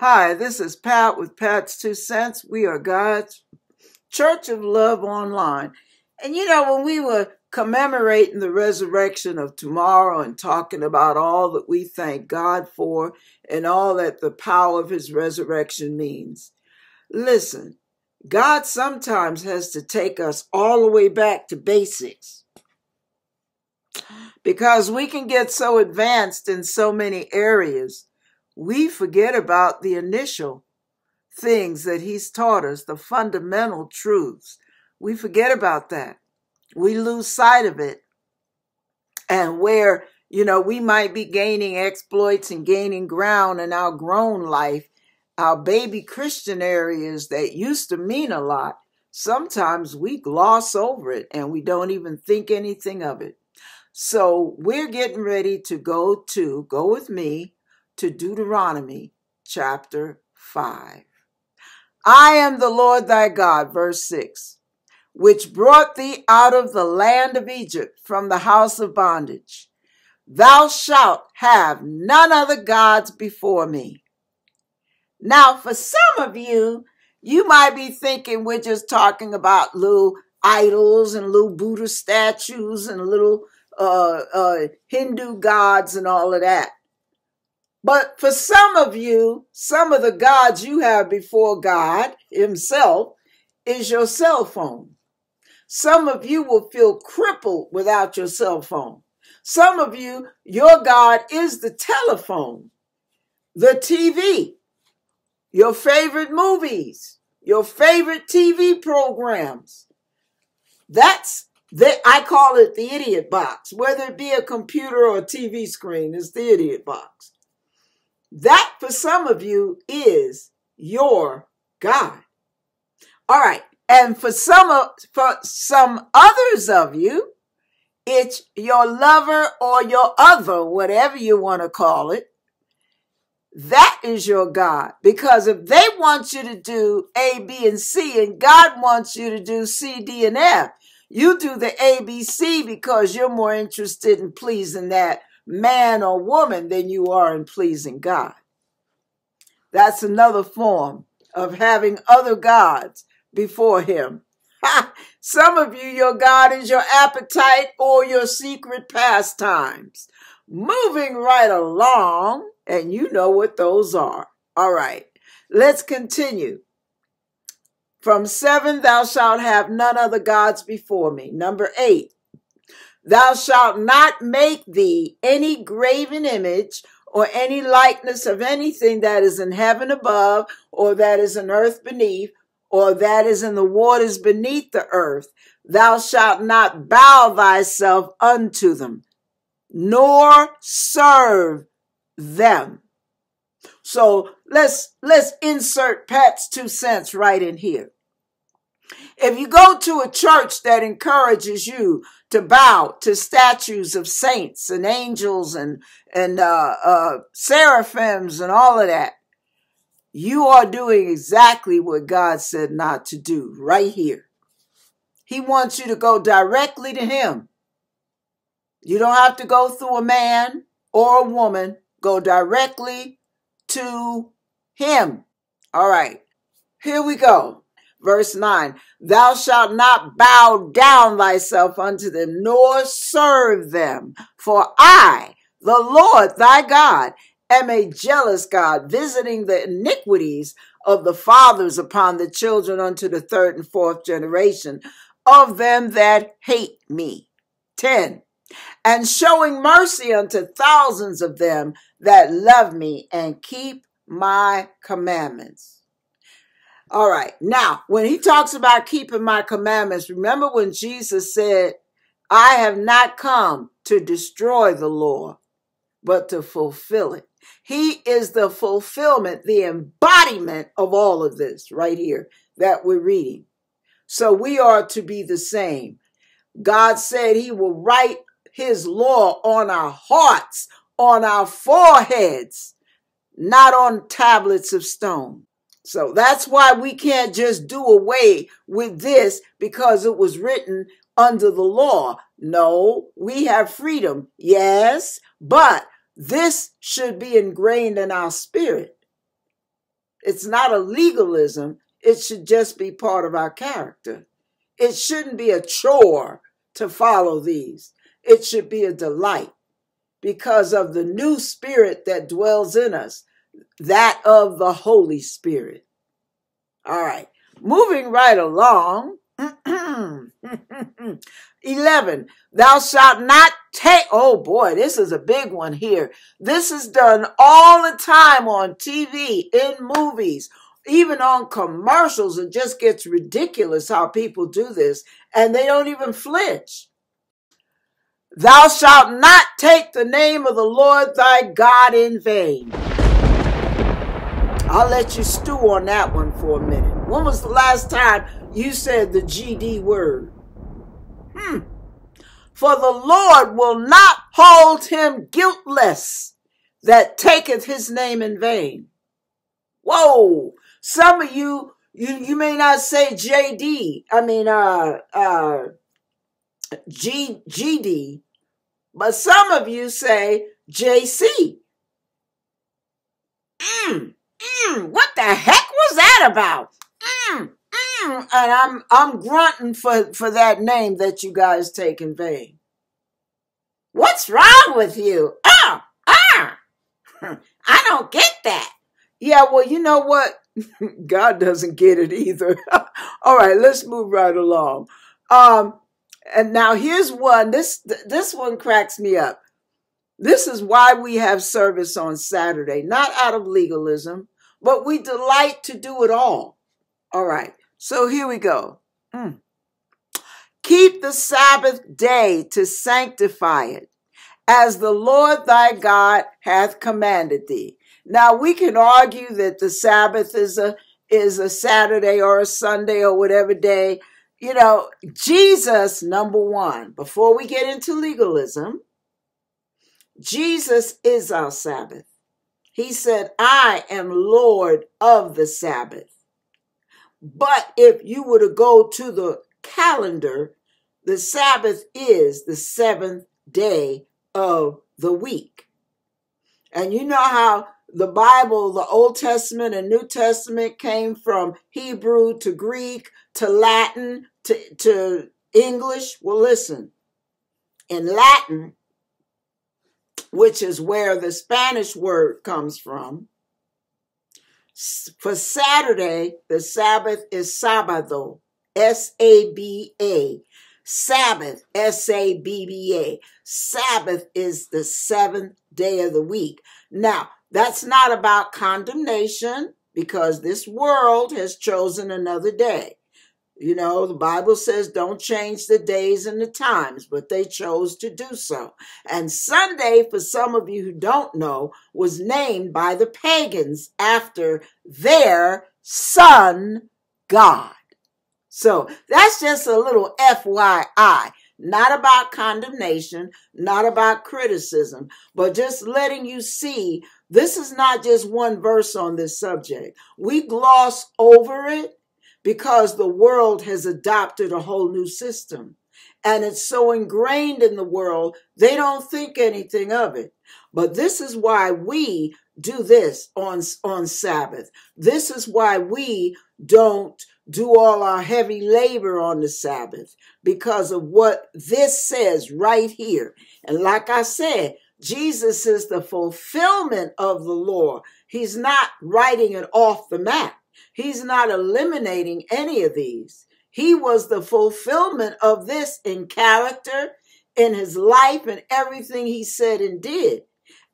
Hi, this is Pat with Pat's Two Cents. We are God's Church of Love Online. And you know, when we were commemorating the resurrection of tomorrow and talking about all that we thank God for and all that the power of his resurrection means, listen, God sometimes has to take us all the way back to basics because we can get so advanced in so many areas we forget about the initial things that he's taught us, the fundamental truths. We forget about that. We lose sight of it. And where, you know, we might be gaining exploits and gaining ground in our grown life, our baby Christian areas that used to mean a lot, sometimes we gloss over it and we don't even think anything of it. So we're getting ready to go to, go with me, to Deuteronomy chapter 5. I am the Lord thy God, verse 6, which brought thee out of the land of Egypt from the house of bondage. Thou shalt have none other gods before me. Now, for some of you, you might be thinking we're just talking about little idols and little Buddha statues and little uh, uh, Hindu gods and all of that. But for some of you, some of the gods you have before God Himself is your cell phone. Some of you will feel crippled without your cell phone. Some of you, your God is the telephone, the TV, your favorite movies, your favorite TV programs. That's that I call it the idiot box, whether it be a computer or a TV screen, it's the idiot box. That for some of you is your God. All right. And for some of, for some others of you, it's your lover or your other, whatever you want to call it. That is your God. Because if they want you to do A, B, and C, and God wants you to do C, D, and F, you do the A, B, C because you're more interested in pleasing that man or woman than you are in pleasing God. That's another form of having other gods before Him. Some of you, your God is your appetite or your secret pastimes. Moving right along, and you know what those are. All right, let's continue. From seven, thou shalt have none other gods before me. Number eight, Thou shalt not make thee any graven image or any likeness of anything that is in heaven above, or that is in earth beneath, or that is in the waters beneath the earth. Thou shalt not bow thyself unto them, nor serve them. So let's let's insert Pat's two cents right in here. If you go to a church that encourages you to bow to statues of saints and angels and and uh, uh, seraphims and all of that, you are doing exactly what God said not to do right here. He wants you to go directly to Him. You don't have to go through a man or a woman. Go directly to Him. All right, here we go. Verse 9 Thou shalt not bow down thyself unto them, nor serve them. For I, the Lord thy God, am a jealous God, visiting the iniquities of the fathers upon the children unto the third and fourth generation of them that hate me. 10. And showing mercy unto thousands of them that love me and keep my commandments. All right. Now, when he talks about keeping my commandments, remember when Jesus said, I have not come to destroy the law, but to fulfill it. He is the fulfillment, the embodiment of all of this right here that we're reading. So we are to be the same. God said he will write his law on our hearts, on our foreheads, not on tablets of stone. So that's why we can't just do away with this because it was written under the law. No, we have freedom. Yes, but this should be ingrained in our spirit. It's not a legalism. It should just be part of our character. It shouldn't be a chore to follow these. It should be a delight because of the new spirit that dwells in us, that of the Holy Spirit. All right, moving right along. 11. Thou shalt not take, oh boy, this is a big one here. This is done all the time on TV, in movies, even on commercials. It just gets ridiculous how people do this and they don't even flinch. Thou shalt not take the name of the Lord thy God in vain. I'll let you stew on that one for a minute. When was the last time you said the GD word? Hmm. For the Lord will not hold him guiltless that taketh his name in vain. Whoa. Some of you, you, you may not say JD. I mean, uh, uh, G, GD, but some of you say JC. Mm, mm, what the heck was that about? Mm, mm, and I'm I'm grunting for for that name that you guys take in vain. What's wrong with you? Oh, ah, I don't get that. Yeah, well, you know what? God doesn't get it either. All right, let's move right along. Um, and now here's one. This this one cracks me up. This is why we have service on Saturday, not out of legalism, but we delight to do it all. All right. So here we go. Mm. Keep the Sabbath day to sanctify it, as the Lord thy God hath commanded thee. Now we can argue that the Sabbath is a is a Saturday or a Sunday or whatever day. You know, Jesus, number one, before we get into legalism, Jesus is our Sabbath. He said, I am Lord of the Sabbath. But if you were to go to the calendar, the Sabbath is the seventh day of the week. And you know how the Bible, the Old Testament and New Testament came from Hebrew to Greek to Latin to, to English? Well, listen, in Latin, which is where the Spanish word comes from, for Saturday, the Sabbath is Sabado, S A B A. Sabbath, S A B B A. Sabbath is the seventh day of the week. Now, that's not about condemnation because this world has chosen another day. You know, the Bible says don't change the days and the times, but they chose to do so. And Sunday, for some of you who don't know, was named by the pagans after their sun God. So that's just a little FYI. Not about condemnation, not about criticism, but just letting you see this is not just one verse on this subject. We gloss over it because the world has adopted a whole new system and it's so ingrained in the world, they don't think anything of it. But this is why we do this on, on Sabbath. This is why we don't do all our heavy labor on the Sabbath because of what this says right here. And like I said, Jesus is the fulfillment of the law. He's not writing it off the map. He's not eliminating any of these. He was the fulfillment of this in character, in his life, and everything he said and did.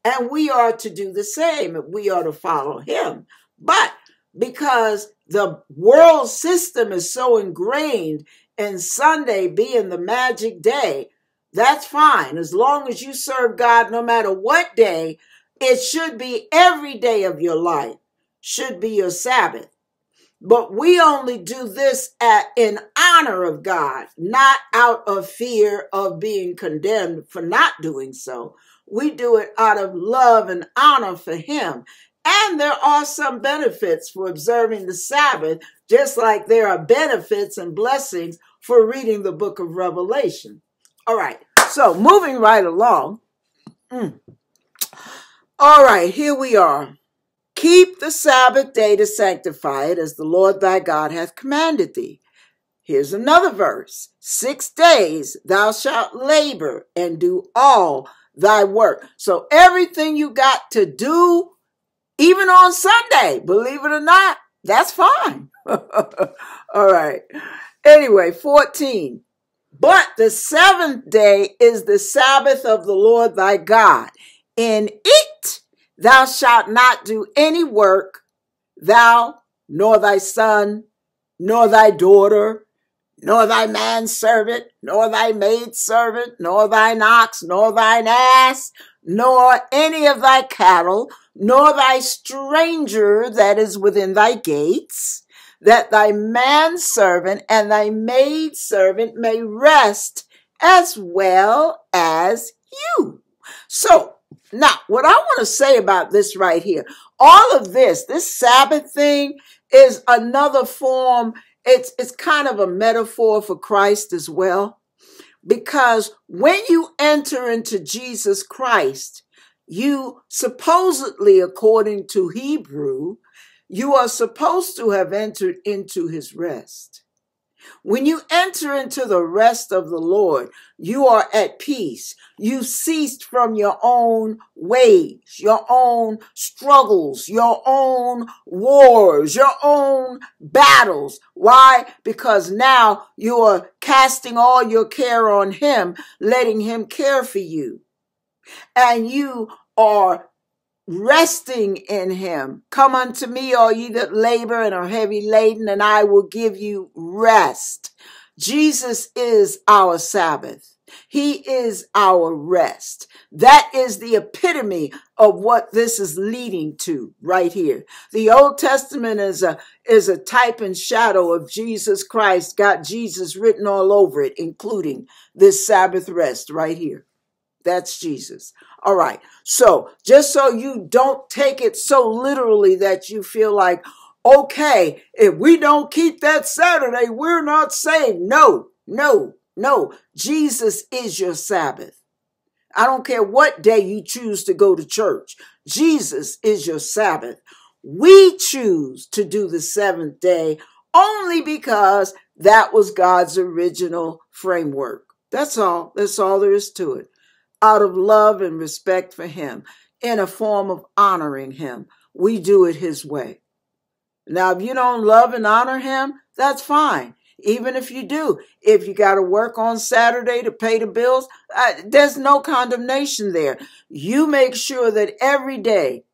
And we are to do the same. We are to follow him. But because the world system is so ingrained in Sunday being the magic day, that's fine. As long as you serve God no matter what day, it should be every day of your life, should be your Sabbath. But we only do this at, in honor of God, not out of fear of being condemned for not doing so. We do it out of love and honor for Him. And there are some benefits for observing the Sabbath, just like there are benefits and blessings for reading the book of Revelation. All right, so moving right along. Mm. All right, here we are Keep the Sabbath day to sanctify it as the Lord thy God hath commanded thee. Here's another verse. Six days thou shalt labor and do all thy work. So everything you got to do, even on Sunday, believe it or not, that's fine. all right. Anyway, 14. But the seventh day is the Sabbath of the Lord thy God. In it thou shalt not do any work, thou, nor thy son, nor thy daughter, nor thy manservant, nor thy maidservant, nor thine ox, nor thine ass, nor any of thy cattle, nor thy stranger that is within thy gates that thy manservant and thy maidservant may rest as well as you. So, now what I want to say about this right here, all of this, this Sabbath thing is another form, it's, it's kind of a metaphor for Christ as well. Because when you enter into Jesus Christ, you supposedly, according to Hebrew, you are supposed to have entered into his rest. When you enter into the rest of the Lord, you are at peace. You ceased from your own ways, your own struggles, your own wars, your own battles. Why? Because now you are casting all your care on Him, letting Him care for you. And you are resting in him. Come unto me, all ye that labor and are heavy laden, and I will give you rest. Jesus is our Sabbath. He is our rest. That is the epitome of what this is leading to right here. The Old Testament is a, is a type and shadow of Jesus Christ, got Jesus written all over it, including this Sabbath rest right here. That's Jesus. All right. So just so you don't take it so literally that you feel like, okay, if we don't keep that Saturday, we're not saved. No, no, no. Jesus is your Sabbath. I don't care what day you choose to go to church. Jesus is your Sabbath. We choose to do the seventh day only because that was God's original framework. That's all. That's all there is to it out of love and respect for him in a form of honoring him. We do it his way. Now, if you don't love and honor him, that's fine. Even if you do, if you got to work on Saturday to pay the bills, uh, there's no condemnation there. You make sure that every day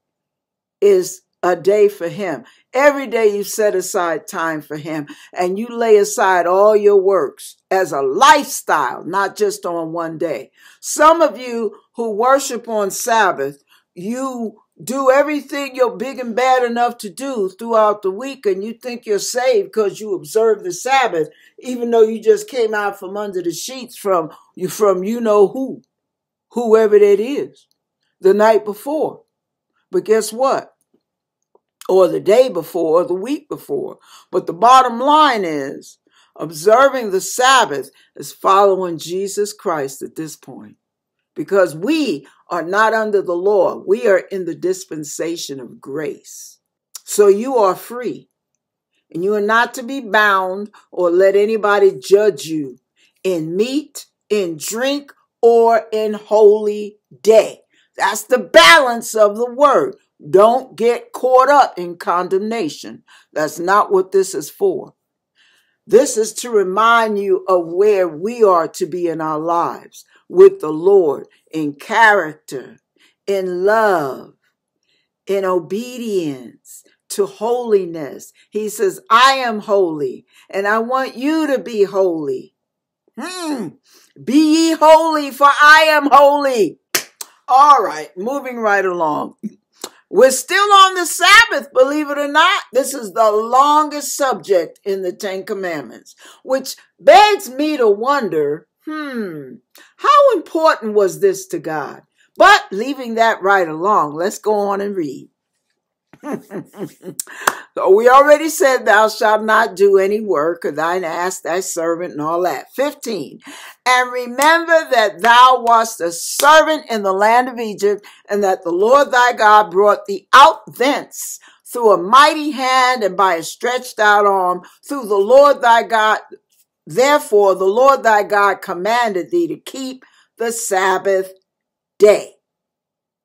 is a day for him. Every day you set aside time for him and you lay aside all your works as a lifestyle, not just on one day. Some of you who worship on Sabbath, you do everything you're big and bad enough to do throughout the week and you think you're saved because you observe the Sabbath, even though you just came out from under the sheets from you from you know who, whoever that is, the night before. But guess what? Or the day before, or the week before. But the bottom line is Observing the Sabbath is following Jesus Christ at this point because we are not under the law. We are in the dispensation of grace. So you are free and you are not to be bound or let anybody judge you in meat, in drink, or in holy day. That's the balance of the word. Don't get caught up in condemnation. That's not what this is for. This is to remind you of where we are to be in our lives with the Lord in character, in love, in obedience to holiness. He says, I am holy and I want you to be holy. Hmm. Be ye holy, for I am holy. All right, moving right along. We're still on the Sabbath, believe it or not. This is the longest subject in the Ten Commandments, which begs me to wonder, hmm, how important was this to God? But leaving that right along, let's go on and read. So we already said, Thou shalt not do any work of thine ass, thy servant, and all that. 15. And remember that thou wast a servant in the land of Egypt, and that the Lord thy God brought thee out thence through a mighty hand and by a stretched out arm, through the Lord thy God. Therefore, the Lord thy God commanded thee to keep the Sabbath day.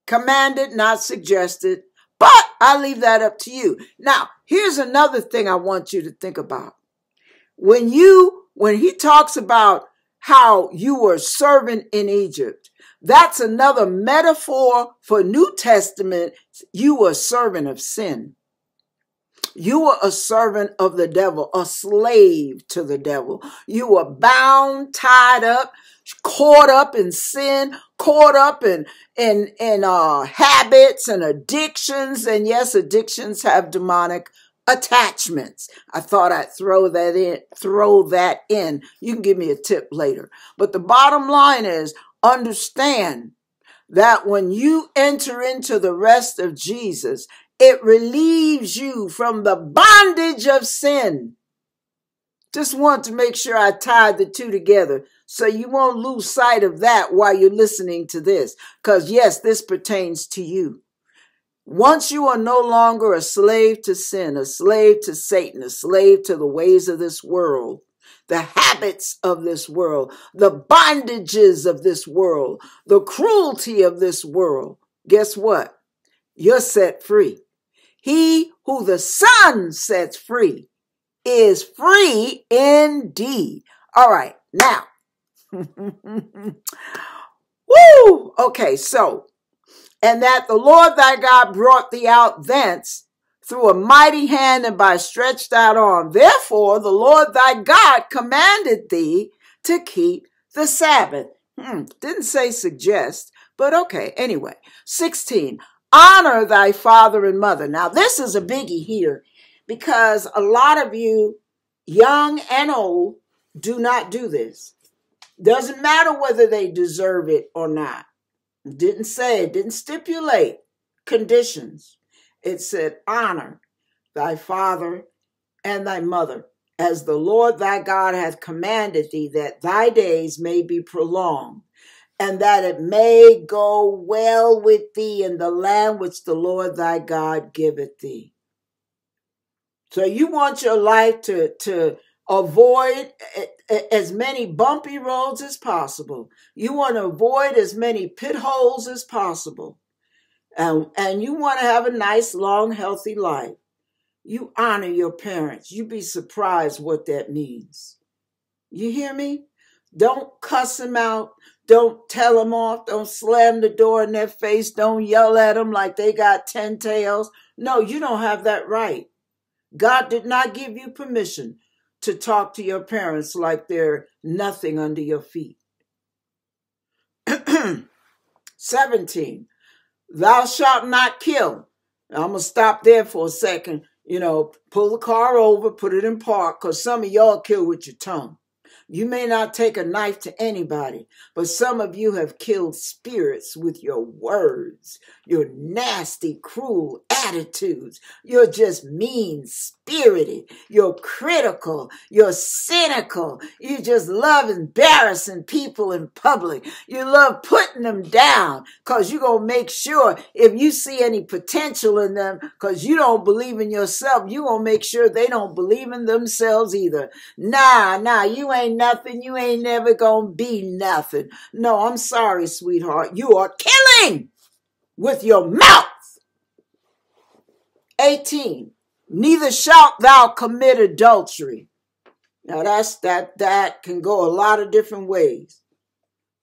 Commanded, not suggested, but I leave that up to you. Now, here's another thing I want you to think about. When you, when he talks about how you were serving in Egypt, that's another metaphor for New Testament. You were a servant of sin. You were a servant of the devil, a slave to the devil. You were bound, tied up, caught up in sin, caught up in in in uh, habits and addictions. And yes, addictions have demonic attachments. I thought I'd throw that in, throw that in. You can give me a tip later. But the bottom line is understand that when you enter into the rest of Jesus, it relieves you from the bondage of sin. Just want to make sure I tied the two together so you won't lose sight of that while you're listening to this. Because, yes, this pertains to you. Once you are no longer a slave to sin, a slave to Satan, a slave to the ways of this world, the habits of this world, the bondages of this world, the cruelty of this world, guess what? You're set free. He who the Son sets free is free indeed. All right, now. Woo! Okay, so, and that the Lord thy God brought thee out thence through a mighty hand and by stretched out arm. Therefore, the Lord thy God commanded thee to keep the Sabbath. Hmm, didn't say suggest, but okay. Anyway, 16. Honor thy father and mother. Now, this is a biggie here because a lot of you, young and old, do not do this. Doesn't matter whether they deserve it or not. didn't say, it didn't stipulate conditions. It said, honor thy father and thy mother, as the Lord thy God hath commanded thee, that thy days may be prolonged, and that it may go well with thee in the land which the Lord thy God giveth thee. So you want your life to, to avoid as many bumpy roads as possible. You want to avoid as many pit holes as possible. And, and you want to have a nice, long, healthy life. You honor your parents. You'd be surprised what that means. You hear me? Don't cuss them out. Don't tell them off. Don't slam the door in their face. Don't yell at them like they got 10 tails. No, you don't have that right. God did not give you permission to talk to your parents like they're nothing under your feet. 17. Thou shalt not kill. I'm going to stop there for a second. You know, pull the car over, put it in park, because some of y'all kill with your tongue. You may not take a knife to anybody, but some of you have killed spirits with your words, your nasty, cruel attitudes. You're just mean spirited. You're critical. You're cynical. You just love embarrassing people in public. You love putting them down because you're going to make sure if you see any potential in them because you don't believe in yourself, you're going to make sure they don't believe in themselves either. Nah, nah, you ain't nothing. You ain't never to be nothing. No, I'm sorry, sweetheart. You are killing with your mouth. 18. Neither shalt thou commit adultery. Now that's that that can go a lot of different ways.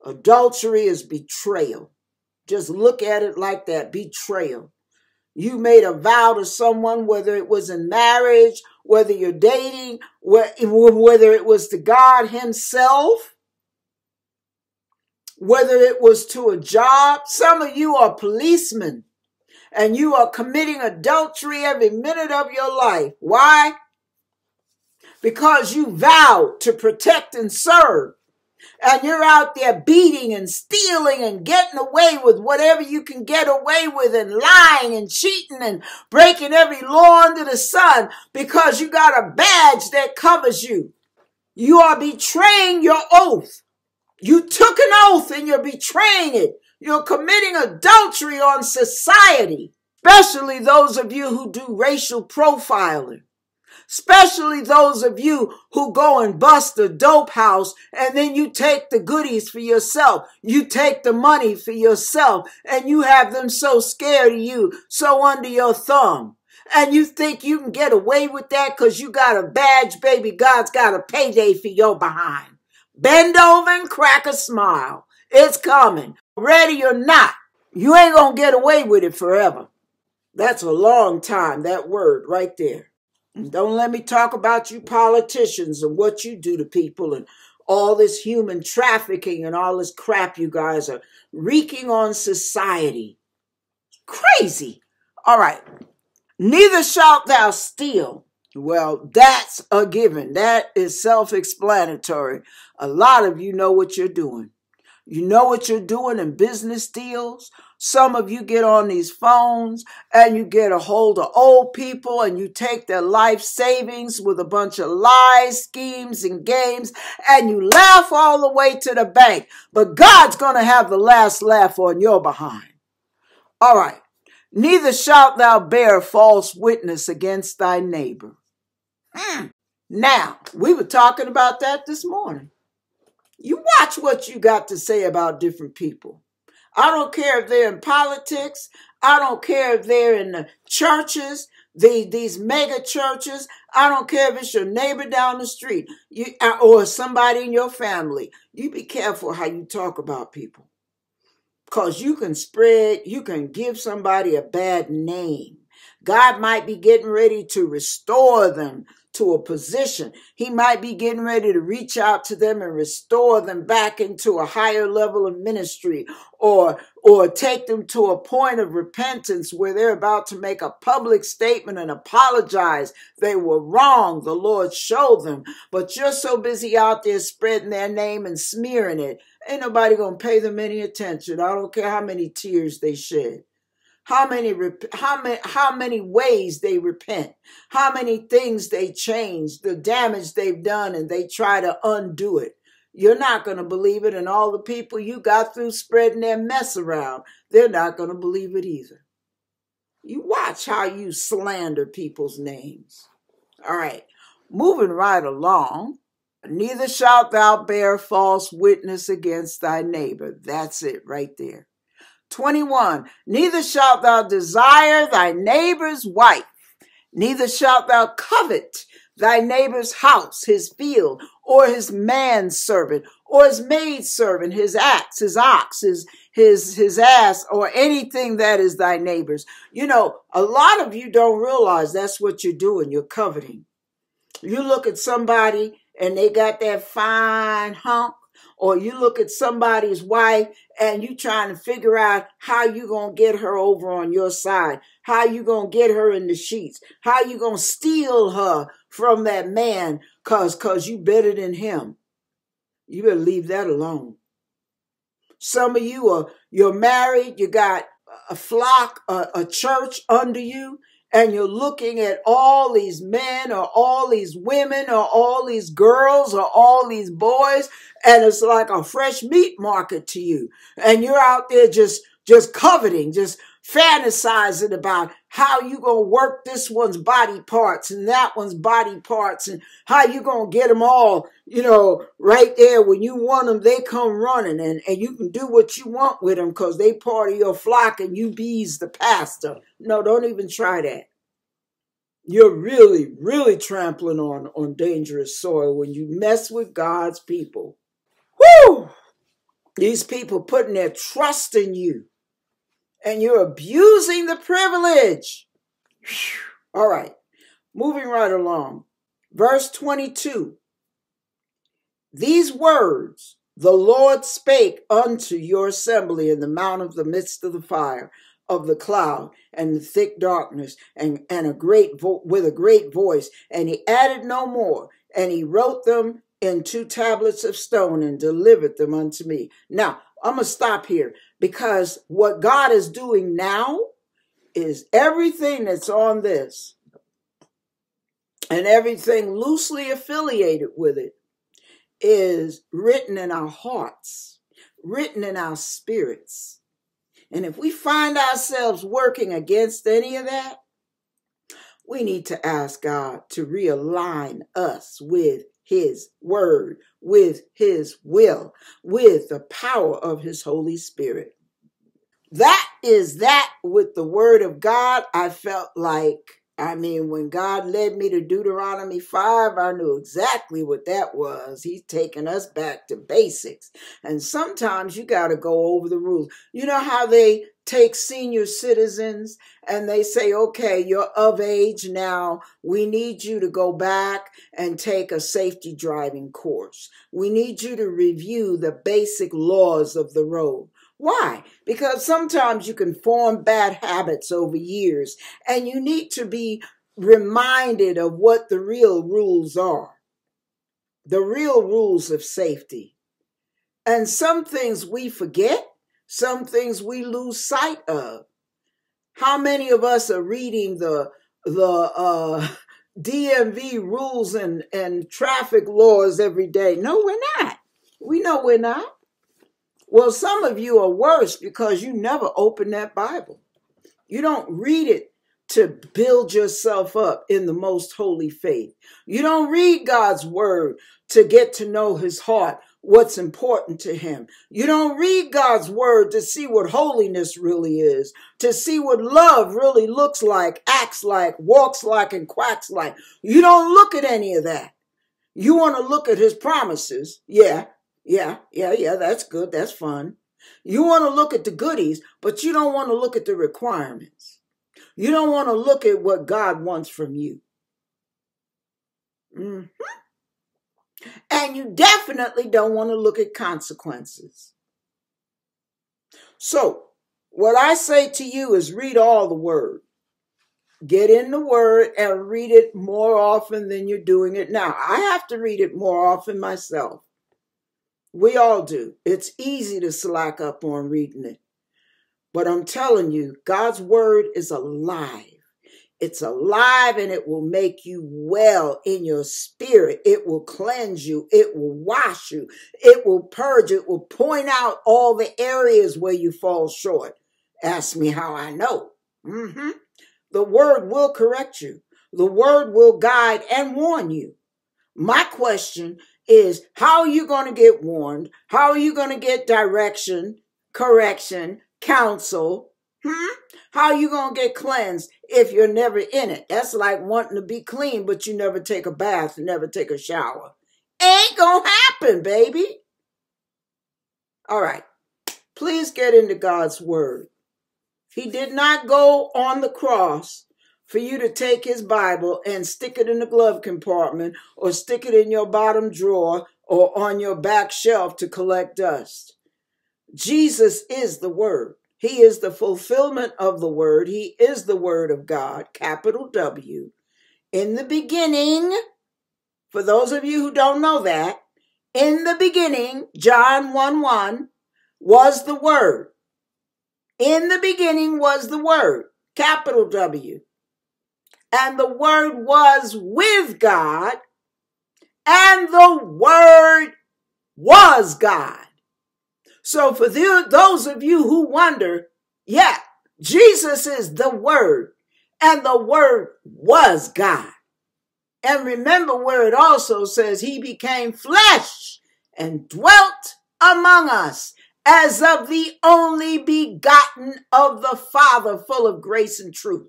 Adultery is betrayal. Just look at it like that, betrayal. You made a vow to someone, whether it was in marriage, whether you're dating, whether it was to God Himself, whether it was to a job. Some of you are policemen and you are committing adultery every minute of your life. Why? Because you vowed to protect and serve. And you're out there beating and stealing and getting away with whatever you can get away with and lying and cheating and breaking every law under the sun because you got a badge that covers you. You are betraying your oath. You took an oath and you're betraying it. You're committing adultery on society, especially those of you who do racial profiling especially those of you who go and bust a dope house and then you take the goodies for yourself. You take the money for yourself and you have them so scared of you, so under your thumb. And you think you can get away with that because you got a badge, baby. God's got a payday for your behind. Bend over and crack a smile. It's coming. Ready or not, you ain't gonna get away with it forever. That's a long time, that word right there. Don't let me talk about you politicians and what you do to people and all this human trafficking and all this crap you guys are wreaking on society. Crazy. All right. Neither shalt thou steal. Well, that's a given. That is self explanatory. A lot of you know what you're doing. You know what you're doing in business deals. Some of you get on these phones and you get a hold of old people and you take their life savings with a bunch of lies, schemes, and games, and you laugh all the way to the bank. But God's going to have the last laugh on your behind. All right. Neither shalt thou bear false witness against thy neighbor. Hmm. Now, we were talking about that this morning. You watch what you got to say about different people. I don't care if they're in politics. I don't care if they're in the churches, the, these mega churches. I don't care if it's your neighbor down the street you, uh, or somebody in your family. You be careful how you talk about people. Because you can spread, you can give somebody a bad name. God might be getting ready to restore them to a position. He might be getting ready to reach out to them and restore them back into a higher level of ministry or or take them to a point of repentance where they're about to make a public statement and apologize. They were wrong. The Lord showed them. But you're so busy out there spreading their name and smearing it. Ain't nobody going to pay them any attention. I don't care how many tears they shed how many how many how many ways they repent. How many things they change the damage they've done and they try to undo it. You're not going to believe it and all the people you got through spreading their mess around they're not going to believe it either. You watch how you slander people's names. All right moving right along. Neither shalt thou bear false witness against thy neighbor. That's it right there 21. Neither shalt thou desire thy neighbor's wife, neither shalt thou covet thy neighbor's house, his field, or his manservant, or his maidservant, his axe, his ox, his his his ass, or anything that is thy neighbor's. You know, a lot of you don't realize that's what you're doing. You're coveting. You look at somebody and they got that fine hump or you look at somebody's wife and you trying to figure out how you going to get her over on your side how you going to get her in the sheets how you going to steal her from that man cuz cuz you better than him. You better leave that alone. Some of you are you're married you got a flock a, a church under you and you're looking at all these men or all these women or all these girls or all these boys and it's like a fresh meat market to you. And you're out there just just coveting just fantasizing about how you gonna work this one's body parts and that one's body parts and how you gonna get them all you know right there when you want them they come running and, and you can do what you want with them because they part of your flock and you bees the pastor. No don't even try that. You're really really trampling on on dangerous soil when you mess with god's people. Woo! These people putting their trust in you and you're abusing the privilege. All right, moving right along. Verse 22 These words the Lord spake unto your assembly in the mount of the midst of the fire of the cloud and the thick darkness and, and a great vo- with a great voice and he added no more and he wrote them in two tablets of stone and delivered them unto me. Now, I'm going to stop here because what God is doing now is everything that's on this and everything loosely affiliated with it is written in our hearts, written in our spirits. And if we find ourselves working against any of that, we need to ask God to realign us with His Word, with His will, with the power of His Holy Spirit. That is that with the Word of God. I felt like I mean, when God led me to Deuteronomy 5, I knew exactly what that was. He's taking us back to basics. And sometimes you got to go over the rules. You know how they take senior citizens and they say, okay, you're of age now. We need you to go back and take a safety driving course. We need you to review the basic laws of the road. Why? Because sometimes you can form bad habits over years and you need to be reminded of what the real rules are. The real rules of safety. And some things we forget, some things we lose sight of. How many of us are reading the the uh, DMV rules and, and traffic laws every day? No, we're not. We know we're not. Well, some of you are worse because you never open that Bible. You don't read it to build yourself up in the most holy faith. You don't read God's word to get to know his heart, what's important to him. You don't read God's word to see what holiness really is, to see what love really looks like, acts like, walks like, and quacks like. You don't look at any of that. You want to look at his promises. Yeah, yeah, yeah, yeah, that's good. That's fun. You want to look at the goodies, but you don't want to look at the requirements. You don't want to look at what God wants from you. Mm-hmm. And you definitely don't want to look at consequences. So, what I say to you is read all the word. Get in the word and read it more often than you're doing it now. I have to read it more often myself. We all do. It's easy to slack up on reading it. But I'm telling you, God's word is alive. It's alive and it will make you well in your spirit. It will cleanse you. It will wash you. It will purge. It will point out all the areas where you fall short. Ask me how I know. Mm-hmm. The word will correct you. The word will guide and warn you. My question is how are you going to get warned? How are you going to get direction, correction, counsel? Hmm? How you going to get cleansed if you're never in it? That's like wanting to be clean, but you never take a bath, never take a shower. Ain't to happen, baby. All right. Please get into God's word. He did not go on the cross for you to take his Bible and stick it in the glove compartment or stick it in your bottom drawer or on your back shelf to collect dust. Jesus is the Word. He is the fulfillment of the Word. He is the Word of God, capital W. In the beginning, for those of you who don't know that, in the beginning, John 1 1, was the Word. In the beginning was the Word, capital W and the Word was with God, and the Word was God. So, for the, those of you who wonder, yeah, Jesus is the Word, and the Word was God. And remember where it also says he became flesh and dwelt among us as of the only begotten of the Father, full of grace and truth.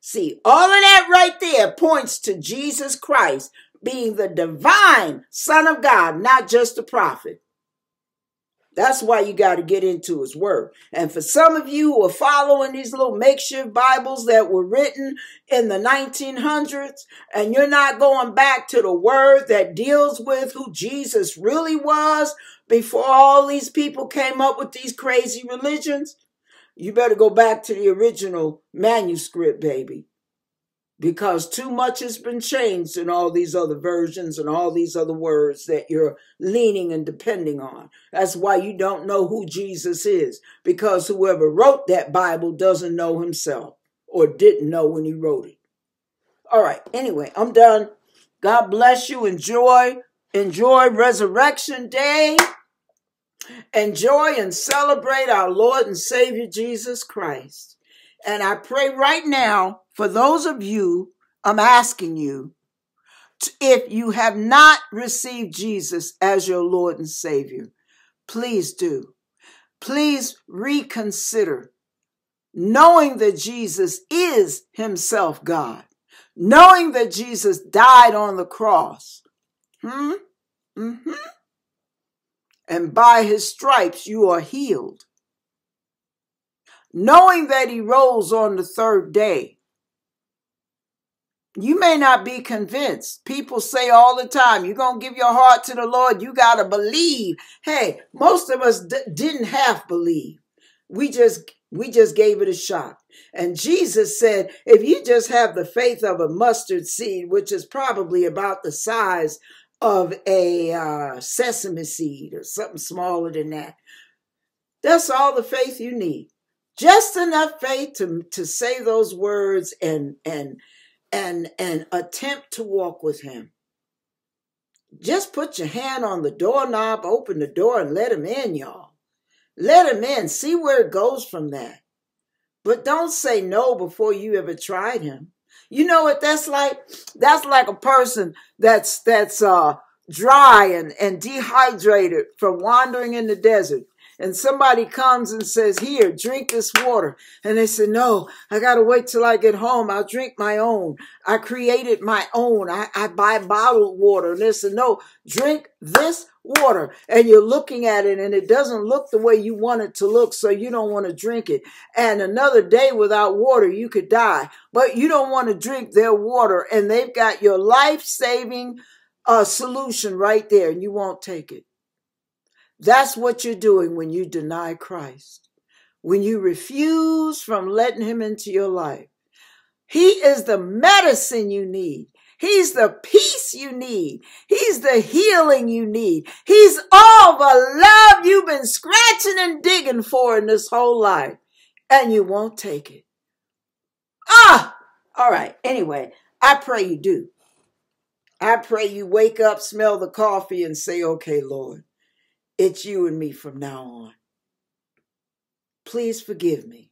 See, all of that right there points to Jesus Christ being the divine Son of God, not just a prophet. That's why you got to get into his word. And for some of you who are following these little makeshift Bibles that were written in the 1900s, and you're not going back to the word that deals with who Jesus really was before all these people came up with these crazy religions, you better go back to the original manuscript, baby. Because too much has been changed in all these other versions and all these other words that you're leaning and depending on. That's why you don't know who Jesus is, because whoever wrote that Bible doesn't know himself or didn't know when he wrote it. All right, anyway, I'm done. God bless you. Enjoy, enjoy Resurrection Day. Enjoy and celebrate our Lord and Savior Jesus Christ. And I pray right now for those of you, I'm asking you, if you have not received Jesus as your Lord and Savior, please do. Please reconsider knowing that Jesus is Himself God, knowing that Jesus died on the cross. Hmm? Mm-hmm. And by His stripes you are healed knowing that he rose on the third day. You may not be convinced. People say all the time, you're going to give your heart to the Lord. You got to believe. Hey, most of us d- didn't half believe. We just we just gave it a shot. And Jesus said, if you just have the faith of a mustard seed, which is probably about the size of a uh, sesame seed or something smaller than that, that's all the faith you need just enough faith to, to say those words and and and and attempt to walk with him. Just put your hand on the doorknob open the door and let him in y'all. Let him in. See where it goes from that. But don't say no before you ever tried him. You know what? That's like that's like a person that's that's uh dry and and dehydrated from wandering in the desert and somebody comes and says, Here, drink this water. And they say, No, I got to wait till I get home. I'll drink my own. I created my own. I, I buy bottled water. And they say, No, drink this water. And you're looking at it and it doesn't look the way you want it to look, so you don't want to drink it. And another day without water, you could die. But you don't want to drink their water. And they've got your life saving uh, solution right there, and you won't take it. That's what you're doing when you deny Christ. When you refuse from letting him into your life. He is the medicine you need. He's the peace you need. He's the healing you need. He's all the love you've been scratching and digging for in this whole life. And you won't take it. Ah! All right. Anyway, I pray you do. I pray you wake up, smell the coffee, and say, okay, Lord, it's you and me from now on. Please forgive me.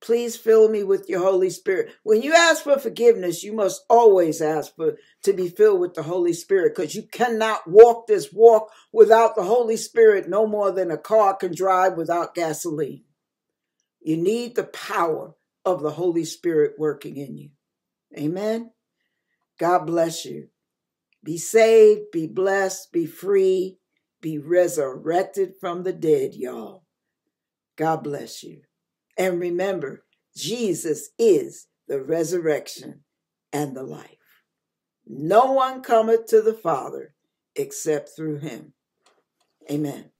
Please fill me with your Holy Spirit. When you ask for forgiveness, you must always ask for to be filled with the Holy Spirit because you cannot walk this walk without the Holy Spirit no more than a car can drive without gasoline. You need the power of the Holy Spirit working in you. Amen. God bless you. Be saved, be blessed, be free, be resurrected from the dead, y'all. God bless you. And remember, Jesus is the resurrection and the life. No one cometh to the Father except through him. Amen.